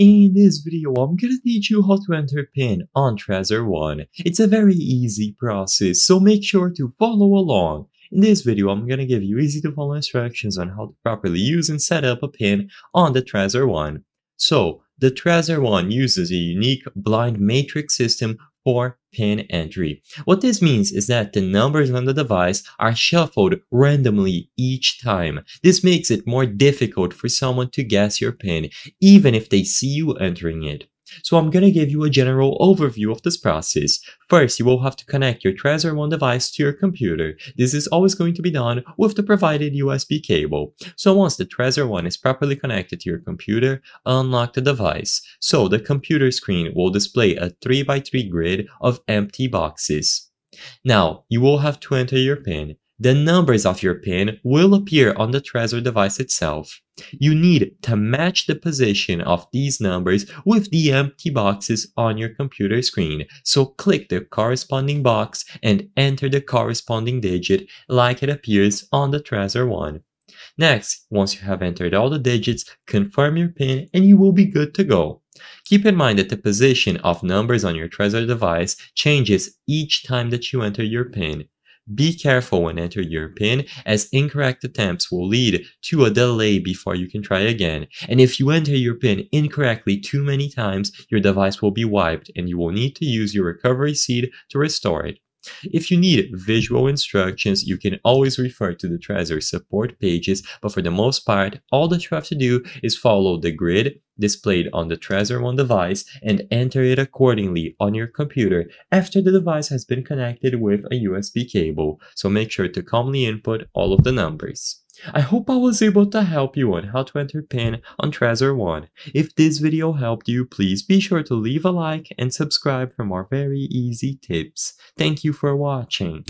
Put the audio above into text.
In this video, I'm gonna teach you how to enter PIN on Trezor One. It's a very easy process, so make sure to follow along. In this video, I'm gonna give you easy to follow instructions on how to properly use and set up a PIN on the Trezor One. So, the Trezor One uses a unique blind matrix system for pin entry. What this means is that the numbers on the device are shuffled randomly each time. This makes it more difficult for someone to guess your pin, even if they see you entering it. So I'm going to give you a general overview of this process. First, you will have to connect your Trezor One device to your computer. This is always going to be done with the provided USB cable. So once the Trezor One is properly connected to your computer, unlock the device. So the computer screen will display a 3x3 grid of empty boxes. Now, you will have to enter your PIN the numbers of your pin will appear on the Trezor device itself. You need to match the position of these numbers with the empty boxes on your computer screen. So click the corresponding box and enter the corresponding digit like it appears on the Trezor one. Next, once you have entered all the digits, confirm your PIN and you will be good to go. Keep in mind that the position of numbers on your Trezor device changes each time that you enter your PIN. Be careful when entering your PIN as incorrect attempts will lead to a delay before you can try again. And if you enter your PIN incorrectly too many times, your device will be wiped and you will need to use your recovery seed to restore it. If you need visual instructions, you can always refer to the Trezor support pages, but for the most part, all that you have to do is follow the grid displayed on the Trezor One device and enter it accordingly on your computer after the device has been connected with a USB cable, so make sure to calmly input all of the numbers. I hope I was able to help you on how to enter PIN on Trezor One. If this video helped you, please be sure to leave a like and subscribe for more very easy tips. Thank you for watching.